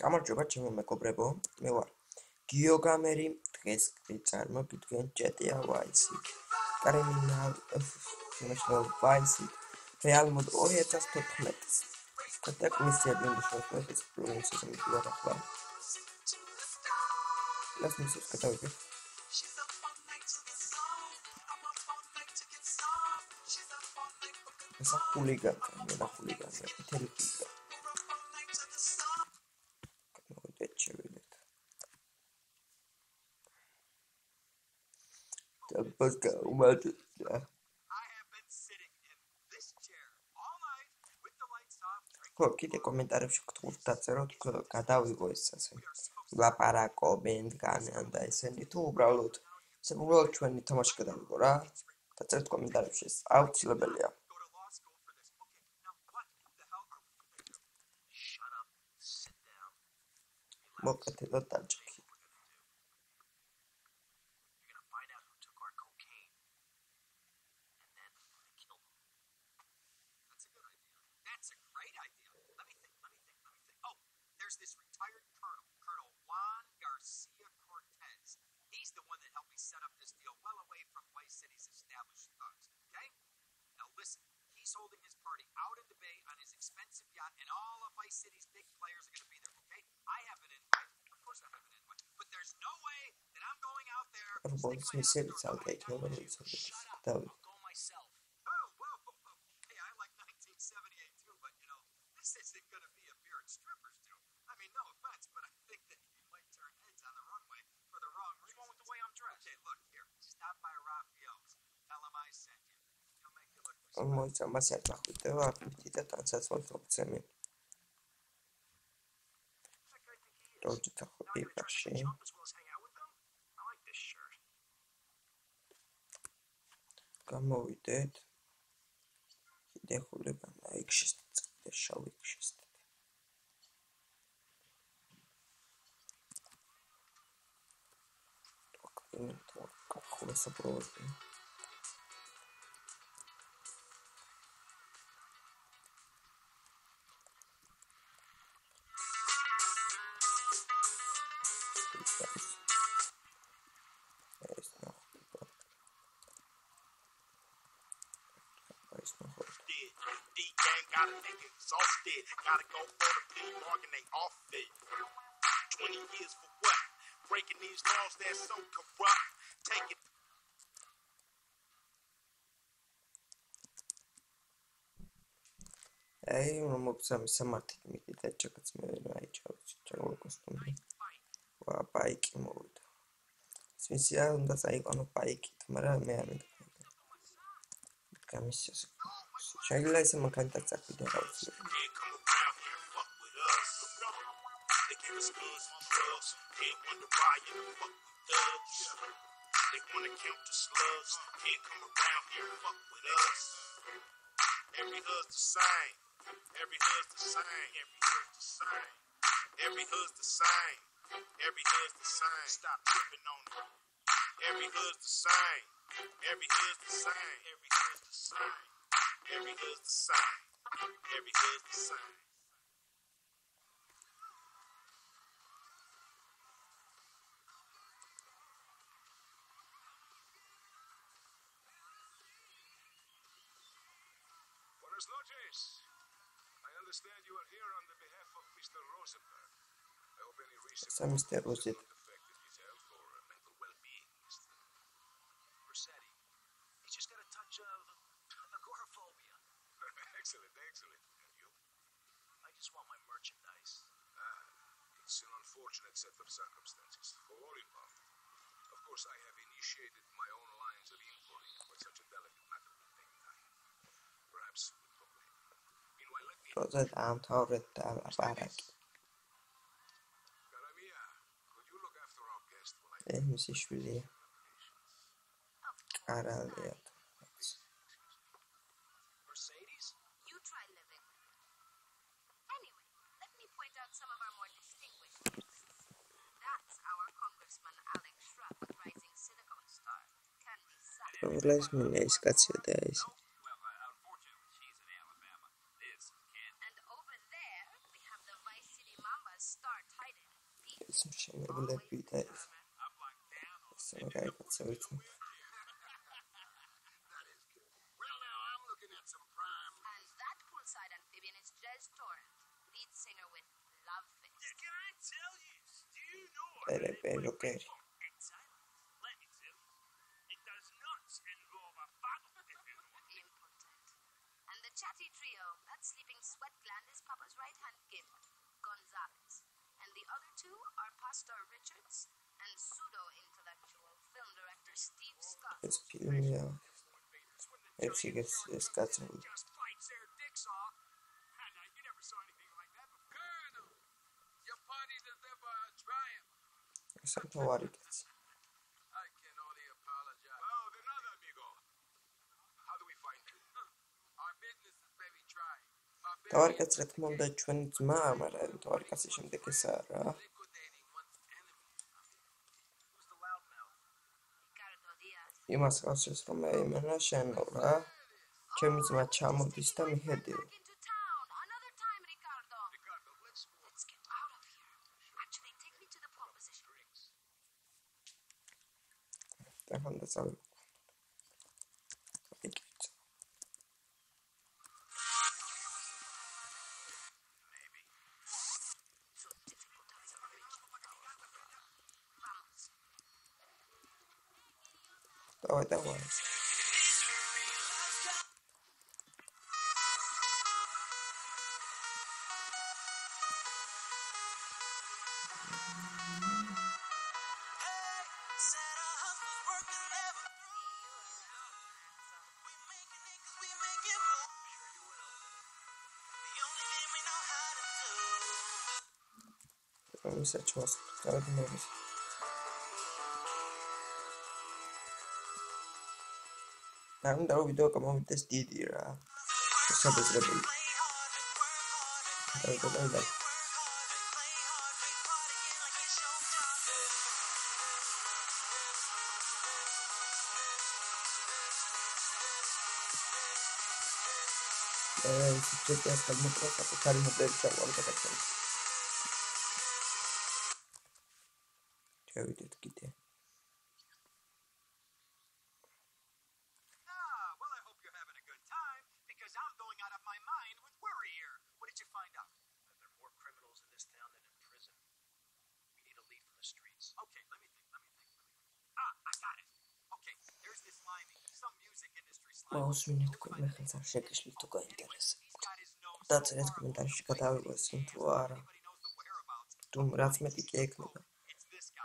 გამარჯობა ჩემო მეგობრებო, მე ვარ გიოგამერი. დღეს წარმოგიდგენ GTA Vice City. კრიმინალ National Vice City. რეალმოდ 2014-ის. კატაკ მისიები მშობლების პროვინციის მიდივარ ახლა. ლას მისებს გადავიდე. ესა ხულიგანია, მე ხულიგანია, თელევიზია. Podcast umelt. ხო, კიდე კომენტარებში გთხოვთ დაწეროთ, გადავიღო ეს ასე. ლაპარაკობენ განან და ესენი თუ უბრალოდ ესე უბრალოდ ჩვენი თამაში გადავიღო რა. დაწერთ კომენტარებში, აუცილებელია. მოკეთე და დაჭი. Listen, he's holding his party out in the bay on his expensive yacht, and all of Vice City's big players are going to be there. Okay? I have an invite. Of course, I have an invite. But there's no way that I'm going out there. Robots miesięcy całej nowej cały I'll go myself. მოიცა მას აწახვიტება აფრიტი და ტანსაცმელს მოგცემი. როდით ახლა პიპაში. გამოვიდეთ. კიდე ხულება ნაიქშის და შავიქშის. ოქ, ნუ თქო, ხო, საპროვოდი. got it, they exhausted. Gotta go for the plea bargain, they off it. 20 years for what? Breaking these laws, they're so corrupt. Take it. Ei, unul mă pusea mi se mate, mi de ce că-ți mereu aici, ce acolo costum. Ua, paiki mă uit. Smisia, unde să ai iconul paiki, tu. With thugs. They wanna count the slugs. Around here with us. Every hood's the same. Every hood's the same. Every hood's the same. Every hood's the same. Stop tripping on it. Every hood's the same. Every hood's the same. Every hood's the same. Every hood's the same. Every hood's the same. Buenas noches. I understand you are here on the behalf of Mr. Rosenberg. I hope any recent Sam Mr. Rosenberg. affected his health or uh, mental well-being, Mr. Vercetti. He's just got a touch of agoraphobia. excellent, excellent. And you? I just want my merchandise. Ah, it's an unfortunate set of circumstances for all involved. Of course, I have initiated my own lines of inquiry, but such a delicate matter take time. Perhaps. Meanwhile, let me. Rosetta, I'm could you look after our guest while I. Aral ya. Поглядь меня искать сюда, если... Совершенно для питаев. Самурай подсовывается. Better, better, better. know that sleeping sweat gland is Papa's right hand gift, Gonzalez, and the other two are Pastor Richards and pseudo intellectual film director Steve Scott. It's yeah. Um, if she gets this, uh, that's me. Except for what it gets. მთავარი კაცი რა თქმა უნდა ჩვენი ძმაა, მაგრამ მთავარი კაცი შემდეგ ესაა რა. იმას გასწეს რომ მე იმენა შენო რა ჩემი ძმა ჩამოდის და მიხედიო ახლა და წავიდე Tamam saç bas. Yardım edin. Namun tahu video kamu tes di dira. Sampai berapa? Tahu tahu tahu. Eh, si chequeas el micro, sacar el micro, sacar el micro. მოусმინეთ თქვენ ხეცარ შეკრიშლით თუ გაინტერესებით. დაწერეთ კომენტარში გადავიღოთ იმ თუ არა. თუ რაც მეტი კი ექნება.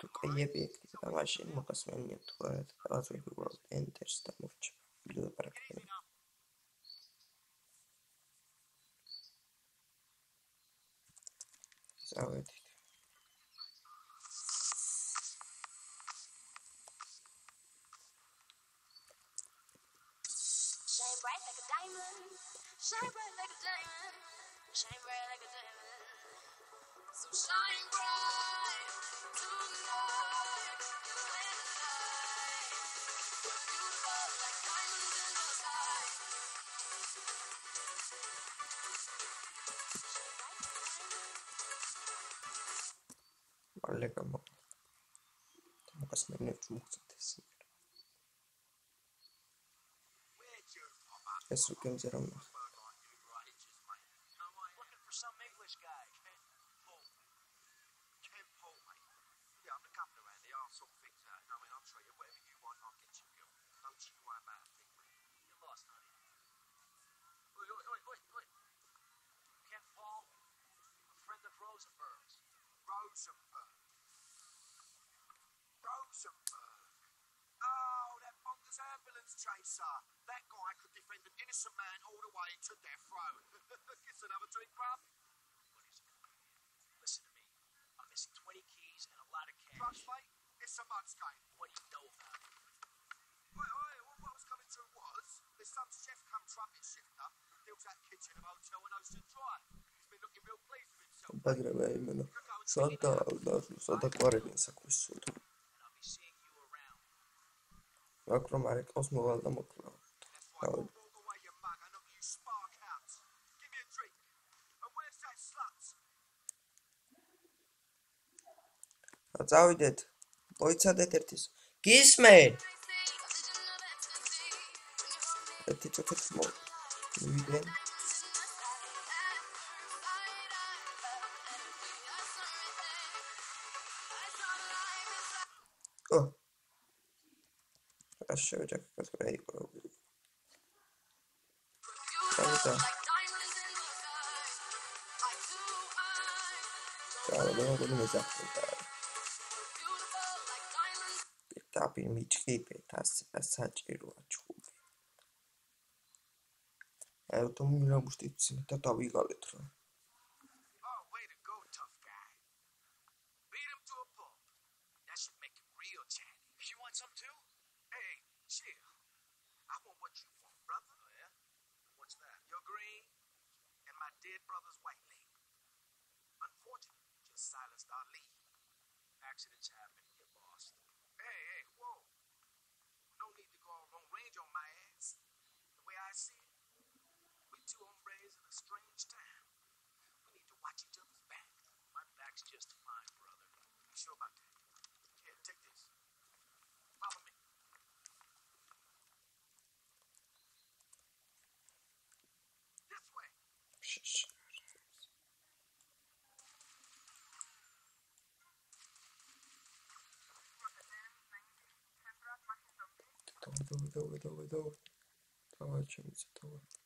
თუ კიები ექნება, მაშინ მოგასმენია თუ არა და გავაძლევ უბრალოდ enterს და მოვჭი. ვილაპარაკებ. წავედი. Shine bright like a diamond. Shine bright like a diamond. So shine bright tonight. You and I. We're beautiful like diamonds in the sky. 원래가 뭐 먹었으면 맥주 먹자 됐습니다. 예술 경제란 말. Don't you about a thing, mate. You're lost, honey. Oi, oi, oi, oi, oi. Kent Paul, a friend of Rosenberg's. Rosenberg. Rosenberg. Oh, that bonkers ambulance chaser. That guy could defend an innocent man all the way to death row. Gets another drink, bruv. What is it? Listen to me. I'm missing 20 keys and a lot of cash. mate. It's a mud's game. What do you know about it? Oi, oi, some chef come trapping shift up, built that kitchen of hotel when I was just dry. He's been looking real pleased with himself. აგრევე იმენა სად და სად დაყარებიან საქმეს სულ აქ რომ არ ეკავს მოვალ და მოკლა დავით წავიდეთ მოიცადეთ ერთის გისმენთ The teacher could smoke. Reading. Oh. I showed you because we're able to. There Cara, não organizar cara. Tá bem, me desculpe, tá? Essa tiro, tipo label. Oh, Unfortunately, just silenced our lead. Accidents happen, get lost. Hey, hey, whoa. No need to go all long range on my ass. The way I see it, we two hombres in a strange time. We need to watch each other's back. My back's just fine, brother. You sure about that? Here, take this. Follow me. This way. Shh. Давай, давай, давай, давай. Давай, давай.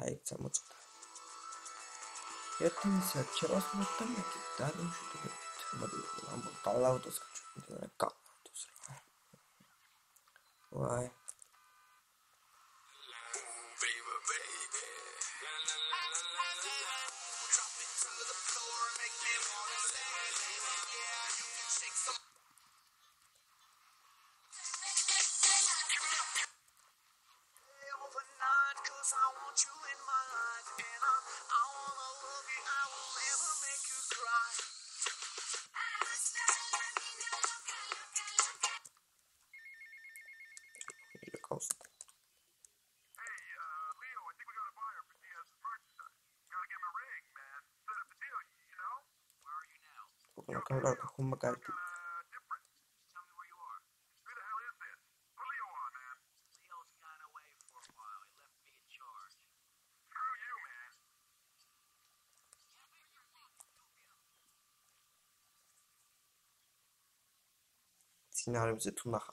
naiiksi, mutta Joten se on sellaista tämäkin tarvitset nyt. Mä lautas katsotaan, että kautus. Vai? colocar agora como uma carta. ensinarmos a tomar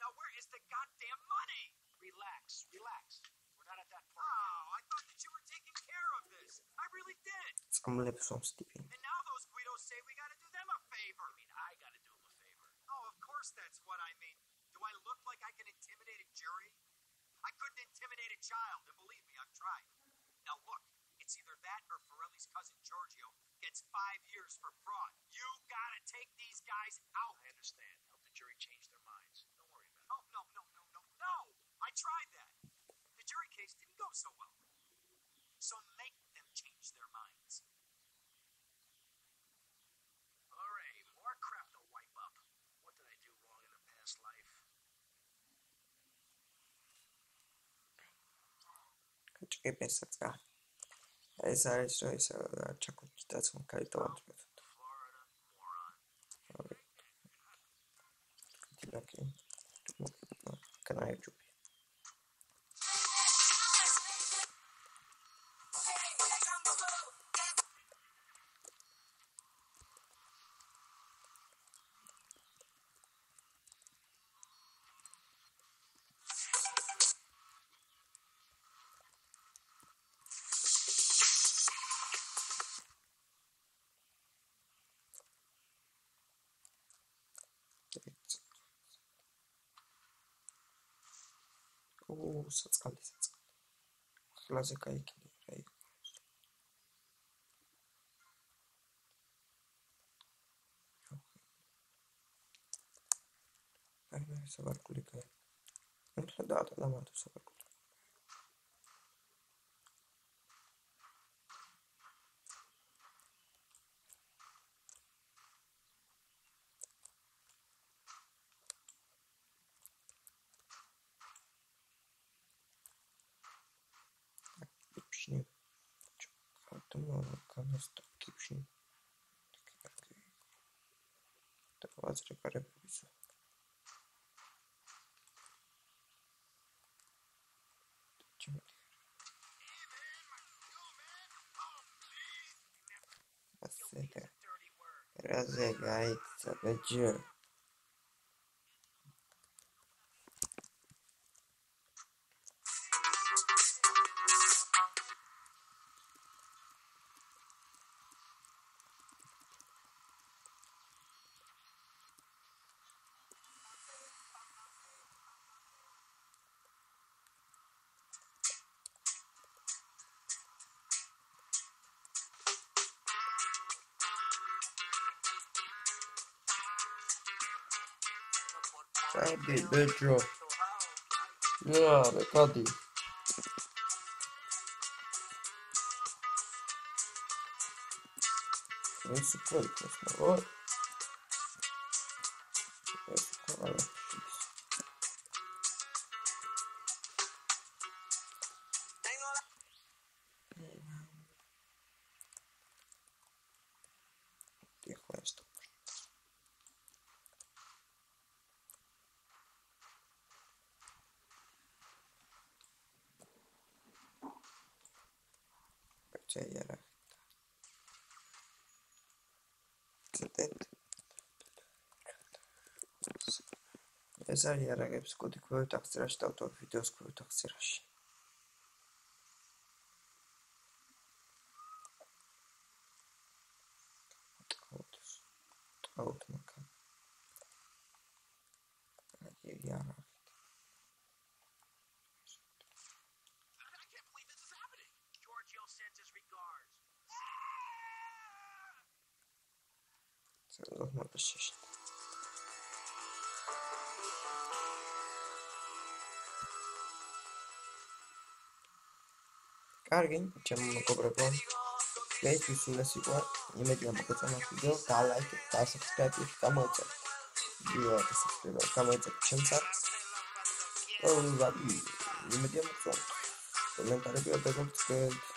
Now, where is the goddamn money? Relax, relax. We're not at that point. Oh, I thought that you were taking care of this. I really did. Hamlet on Steven. And now those Guidos say we gotta do them a favor. I mean, I gotta do them a favor. Oh, of course that's what I mean. Do I look like I can intimidate a jury? I couldn't intimidate a child, and believe me, I've tried. Now look, it's either that or Forelli's cousin Giorgio gets five years for fraud. You gotta take these guys out. I understand. Help the jury change their minds. No, no, no, no, no, no! I tried that. The jury case didn't go so well. So make them change their minds. Hooray, more crap to wipe up. What did I do wrong in a past life? Kaczekaj, piesecka. Zaraz to jest czekolada, kajtowa. Okay. 에 უსაწყალი საწყალი. ახლაზე გაიქნია რა იყო. აი მე საბარგული გაი. მე ხდა და ამათო საბარგული falar de Carapuça. Acerta. Razegai, sabe de I did better. Yeah, I got it. play this now. What? Let's call. Questo. შეიარა. ციტატ ეს არის არაგებს კოდი ქვევით აღწერაში და ავტორ ვიდეოს ქვევით აღწერაში. ნორმალურში. კარგი, ჩემო მეგობრებო. მე ისულეს იყო იმედი რომ მოგეწონათ ვიდეო, გალაიკეთ და subscribe-ით გამოიწერეთ. ვიდეო და subscribe-ით გამოიწერეთ ჩემთან. ოღონდ იმედი მოგწონთ. კომენტარები და გაგწევთ.